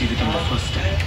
achieve it on the first day.